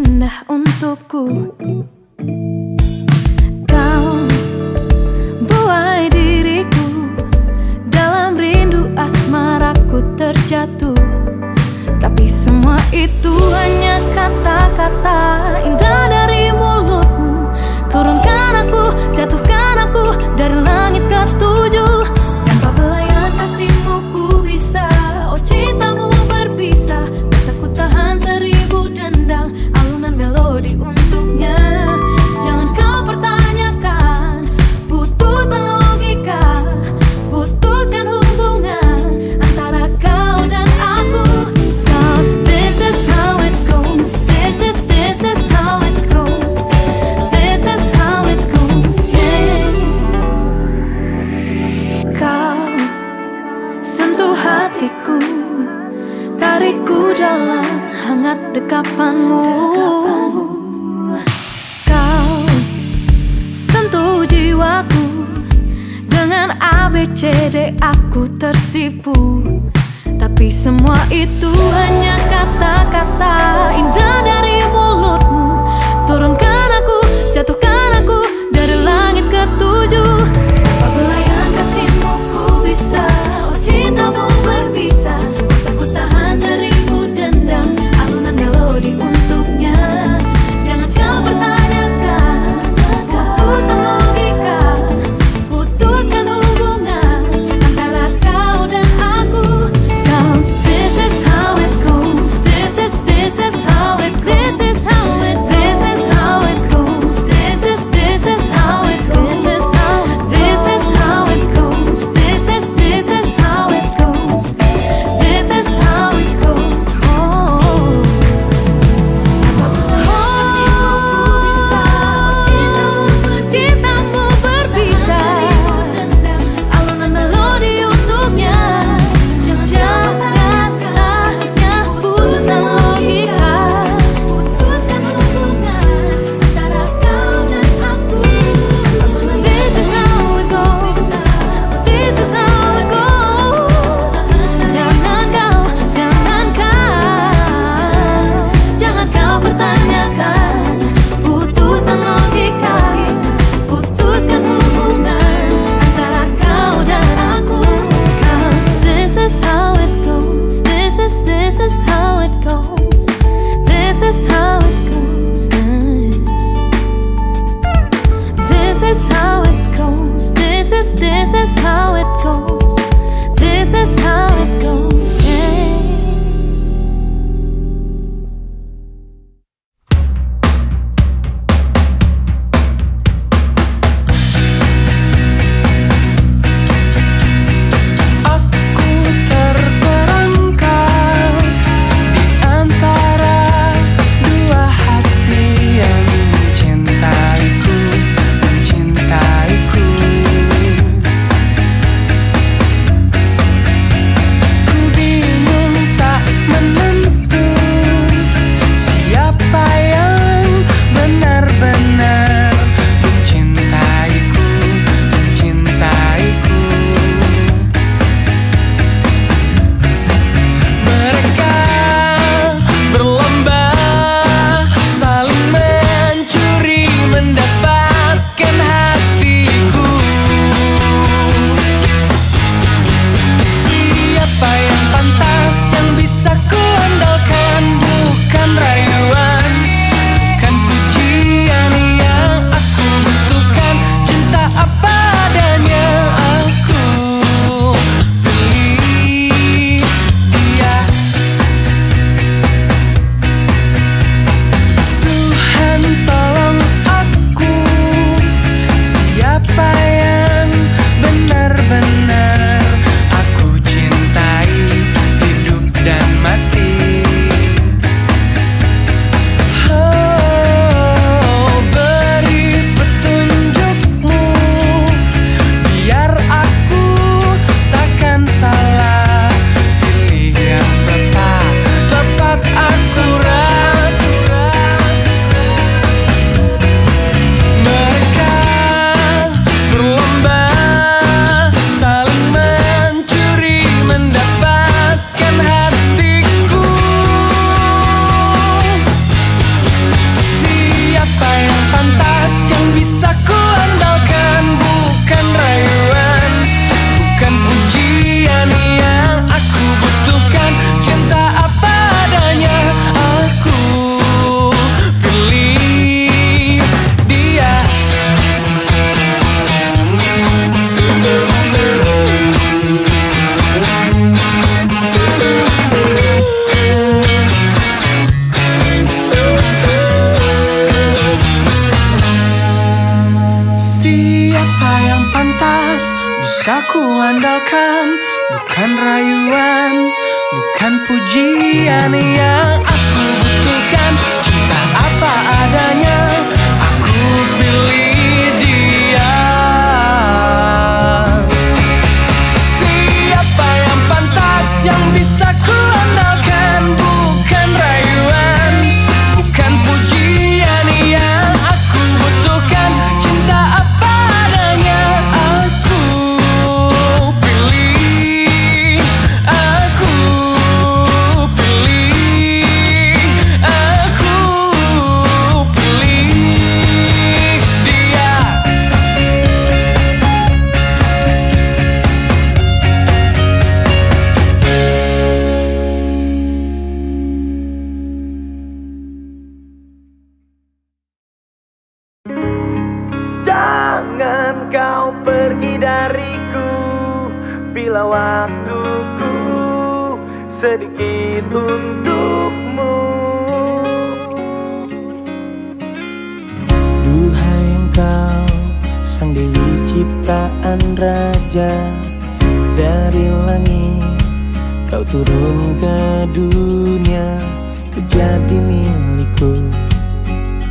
indah untukku. Kau buai diriku Dalam rindu asmaraku terjatuh. Tapi semua itu hanya kata-kata Indah dari mulutmu. Turunkan aku, jatuhkan aku Dari langit ke pergi dariku. Bila waktuku sedikit untukmu. Duhai engkau sang dewi ciptaan raja. Dari langit kau turun ke dunia. Kau jadi milikku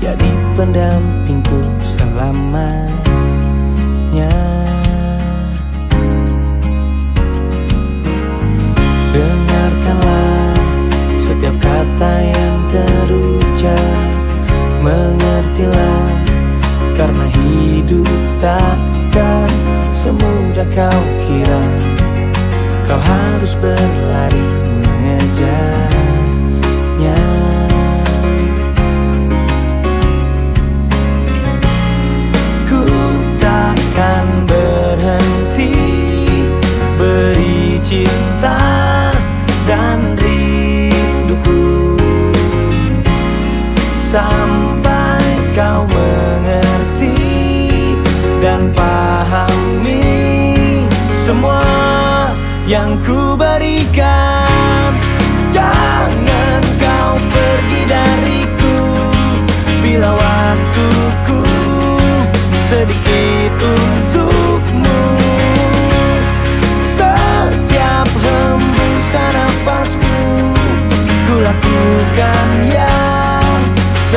Jadi pendampingku selama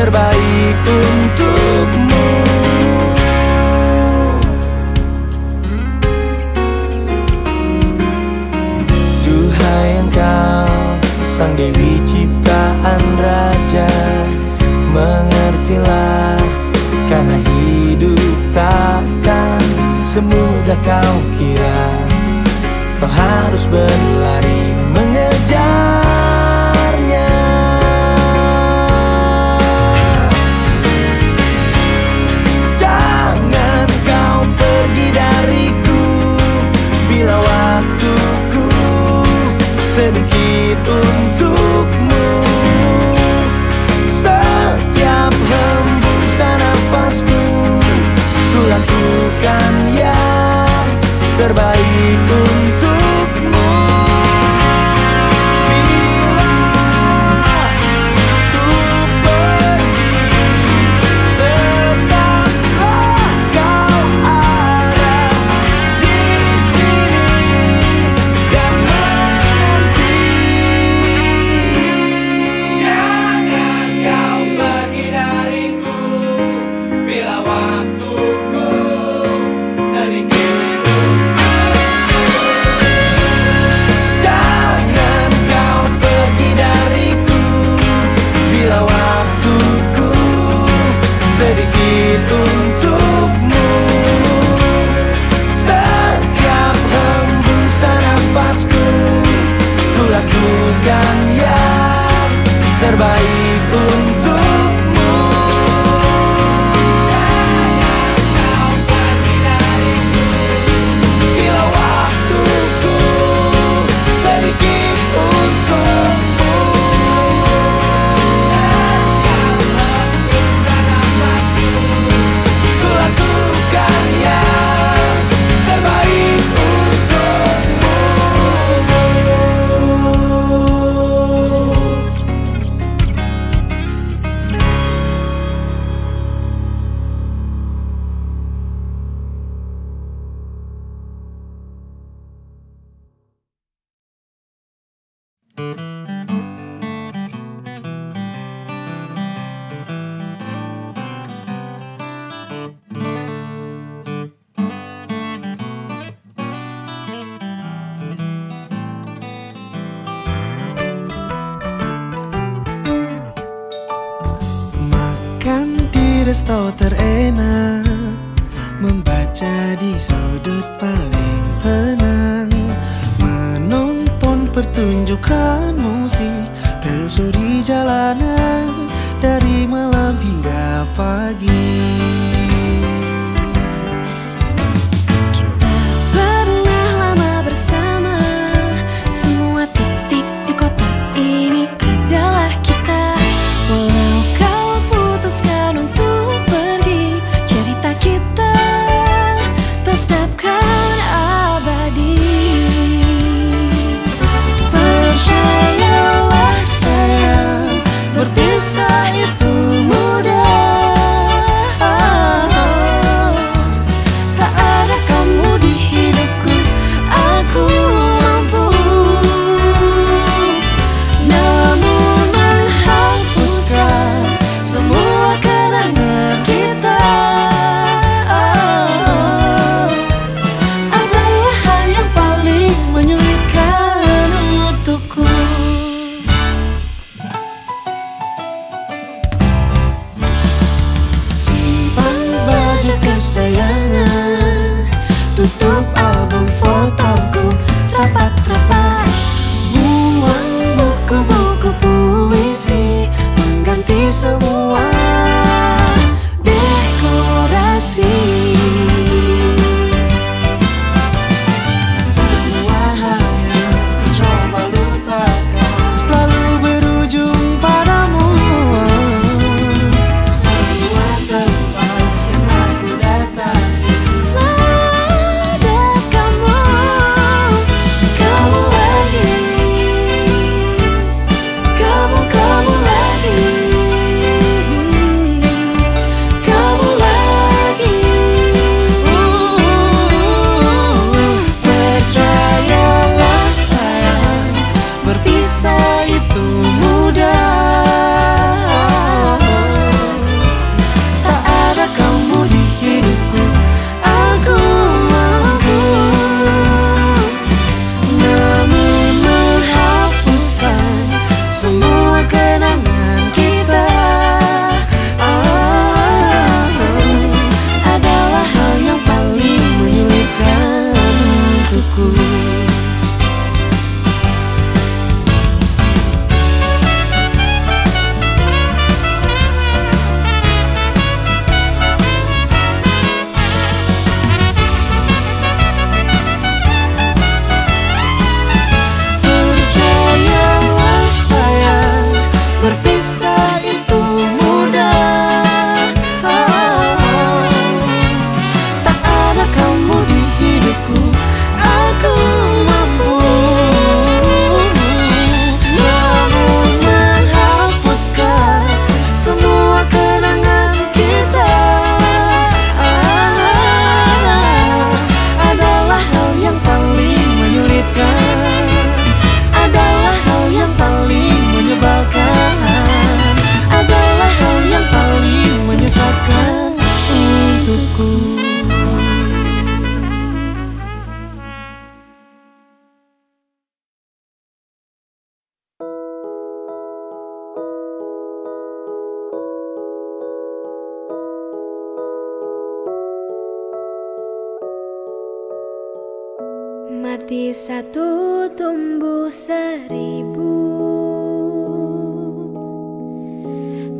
terbaik untukmu. Duhai engkau Sang Dewi ciptaan Raja Mengertilah Karena hidup takkan Semudah kau kira. Kau harus berlari Presto terenak Membaca di sudut paling tenang. Menonton pertunjukan musik Telusuri jalanan Dari malam hingga pagi.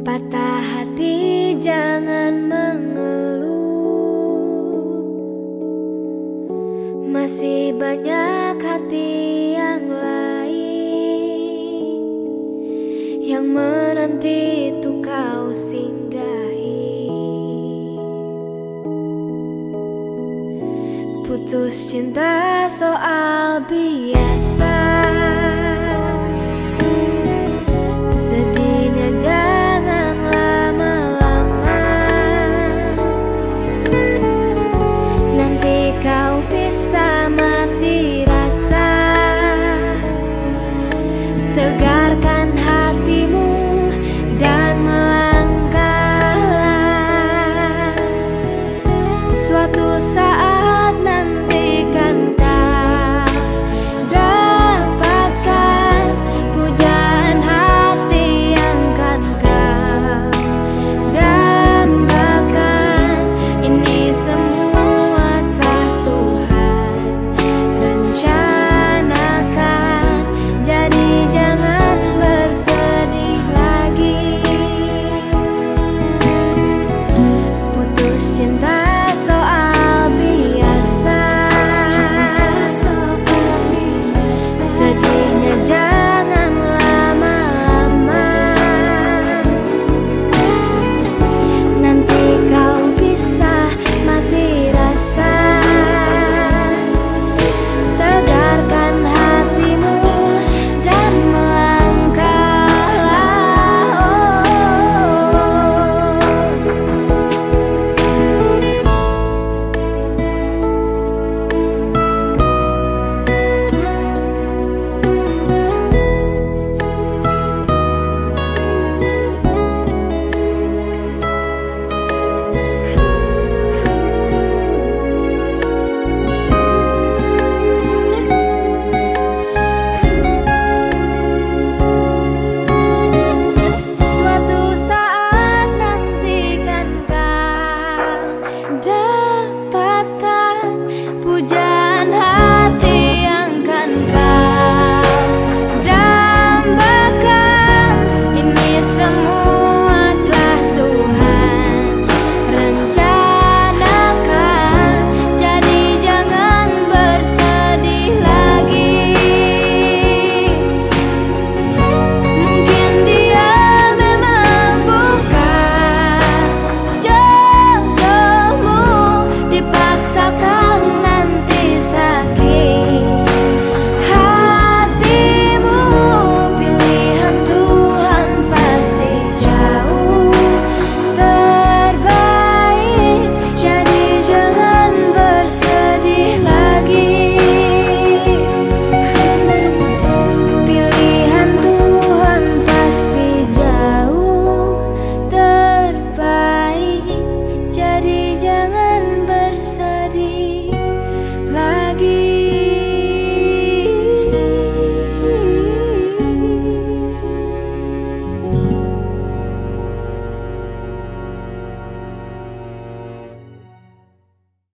Patah hati jangan mengeluh. Masih banyak hati yang lain Yang menanti itu kau singgahi. Putus cinta soal biaya